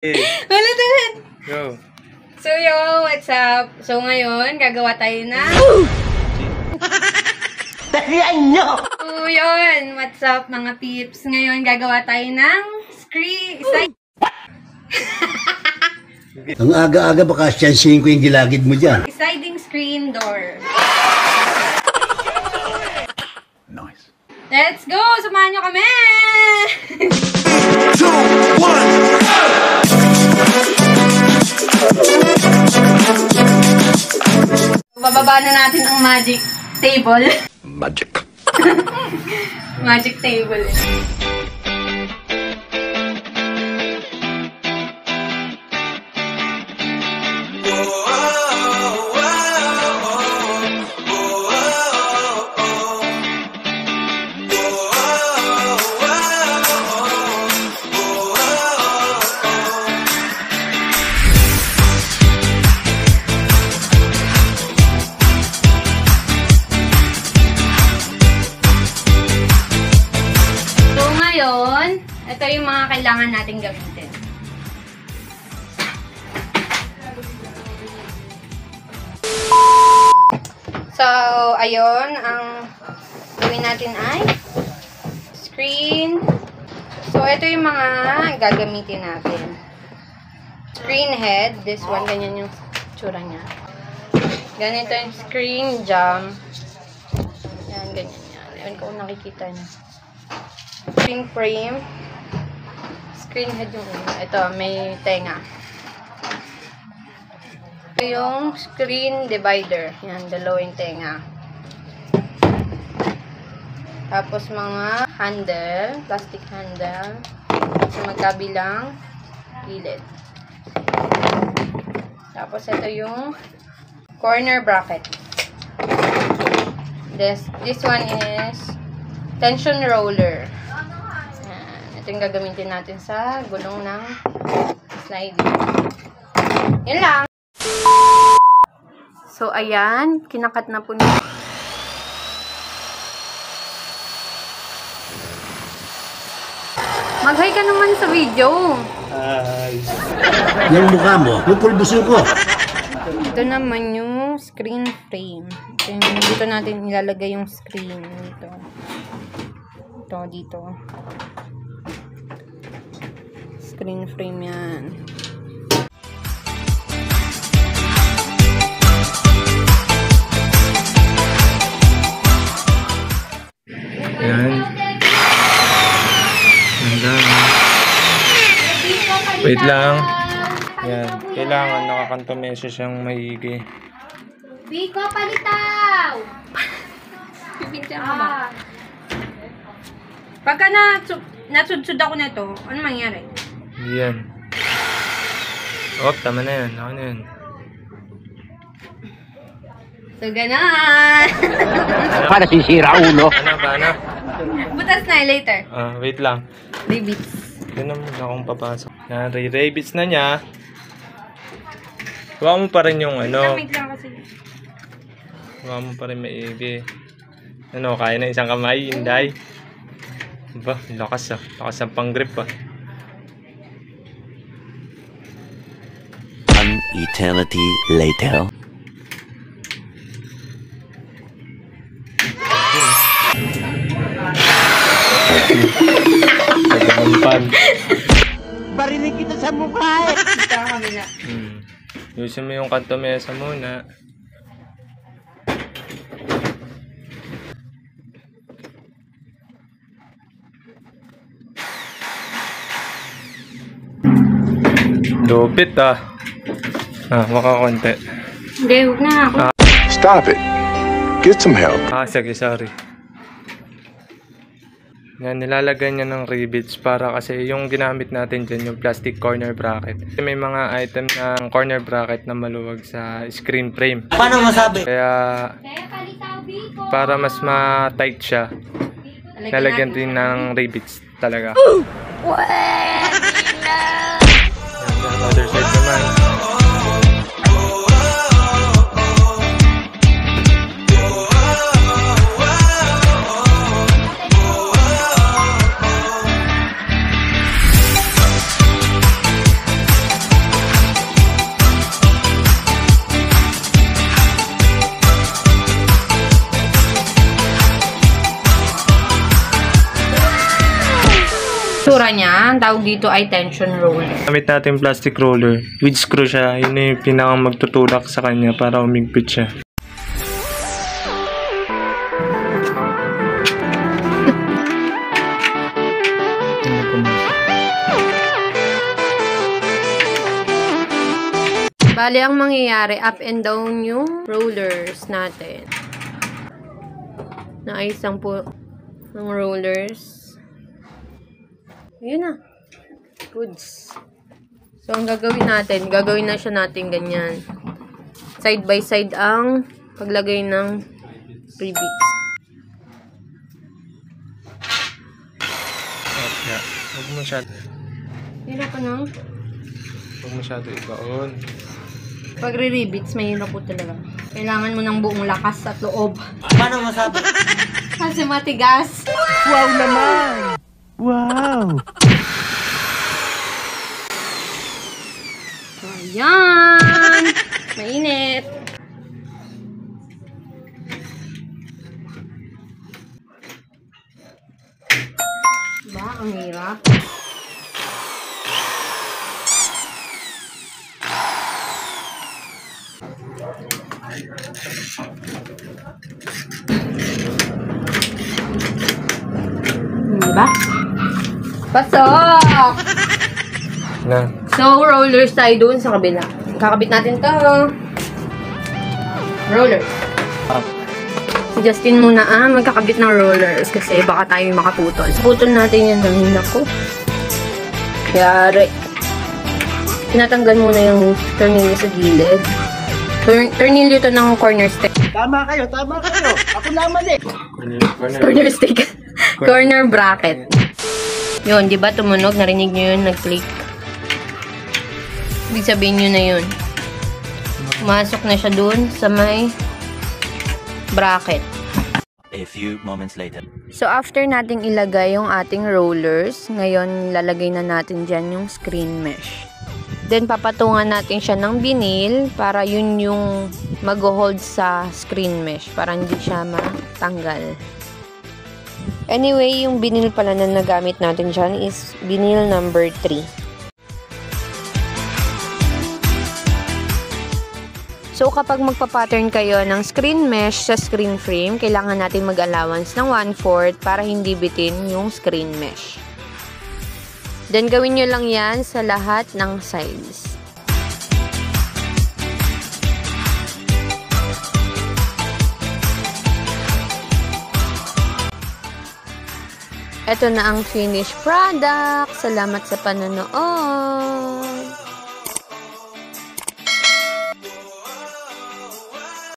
Okay, Ulit, ulit. go. So, yo, what's up? So, ngayon, gagawa tayo na... Tarihan nyo! So, yun, what's up, mga peeps? Ngayon, gagawa tayo ng screen... Side... Ang aga-aga baka siyansihin ko yung gilagid mo dyan. sliding screen door. Nice. Let's go! Samahan nyo kami! Bababa na natin ang magic table. Magic. magic table. Nating gamitin. So, ayun, ang gawin natin ay screen. So, ito yung mga gagamitin natin. Screen head. This one, ganyan yung tsura niya. Ganito yung screen jam. Yan, ganyan yan. Ewan ko kung nakikita niyo screen frame. Screen head yung una. Ito, may tenga. Ito yung screen divider. Yan, dalawa yung tenga. Tapos mga handle, plastic handle. Sa magkabilang gilid. Tapos ito yung corner bracket. This, this one is tension roller. Ito yung gagamitin natin sa gulong ng sliding. Yan lang. So, ayan. Kinakat na po niya. Mag-hi ka naman sa video. Hi. Yung mukha mo, pupulbusin ko. Ito naman yung screen frame. Ito yung, dito natin ilalagay yung screen. Dito. Ito, dito. Screen frame yan. Yan. Ganda. Wait lang. Yan. Kailangan nakakantomesa siyang maigi. Biko, palitaw! Bibigyan ko ba? Pagka na, nasudsud ako nito, ano mangyari? Yan. Oh, tama na yan. Ako na yan. So, ganon! Para sisira ulo. Ano ba, ano? Butas na, later. Ah, wait lang. Babies. Yun naman akong papasok. Yan, re-rabbits na niya. Huwag mo pa rin yung ano. Wait lang kasi. Huwag mo pa rin maigi. Ano, kaya na isang kamay, inday. Ba, lakas ah. Lakas ang pang-grip ah. One eternity later. Barinig kita sa mukha eh. Ito ang kabila. Hmm. Yusin mo yung kanto mesa muna. Lupit ah. Ah, baka konti. Hindi, huwag na ako. Stop it. Get some help. Ah, sige, sorry. Yan, nilalagay niya ng rivets para kasi yung ginamit natin dyan, yung plastic corner bracket. Kasi May mga item ng corner bracket na maluwag sa screen frame. Paano masabi? Kaya, para mas ma-tight siya, lalagyan din ng rivets talaga. Yan, yung other side naman. Niya, ang tawag dito ay tension roller. Gamit natin yung plastic roller. With screw siya. Yun na yung pinakang magtutulak sa kanya para umigpit siya. Bali, ang mangyayari, up and down yung rollers natin. Naayos lang po ng rollers. Yun na. Goods. So, ang gagawin natin, gagawin na siya natin ganyan. Side by side ang paglagay ng freebies. Yeah. Huwag mo masyado. Hirap ano? Huwag masyado ibaon. Pag re-rebits, mahirap po talaga. Kailangan mo ng buong lakas at loob. Paano masabi? Kasi matigas. Wow naman! Wow! So, ayan. Mainit. Ba, ang hirap. Diba? Pasok! Na. So, rollers tayo dun sa kabila. Kakabit natin to. Rollers. Si Justin muna ah, magkakabit ng rollers kasi baka tayo makaputol. So, putol natin yan ng ko. Yari. Tinatanggal muna yung tornilyo sa gilid. Turn tornilyo to ng corner stick. Tama kayo, tama kayo. Ako naman eh. Corner stick. corner bracket. Yun, di ba tumunog? Narinig nyo yun? Nag-click. Ibig sabihin nyo na yun. Pumasok na siya dun sa may bracket. A few moments later. So, after nating ilagay yung ating rollers, ngayon lalagay na natin dyan yung screen mesh. Then, papatungan natin siya ng binil para yun yung mag-hold sa screen mesh para hindi siya matanggal. Anyway, yung binil pala na nagamit natin dyan is binil number 3. So, kapag magpa-pattern kayo ng screen mesh sa screen frame, kailangan natin mag-allowance ng 1/4 para hindi bitin yung screen mesh. Then, gawin nyo lang yan sa lahat ng sides. Ito na ang finished product. Salamat sa panonood!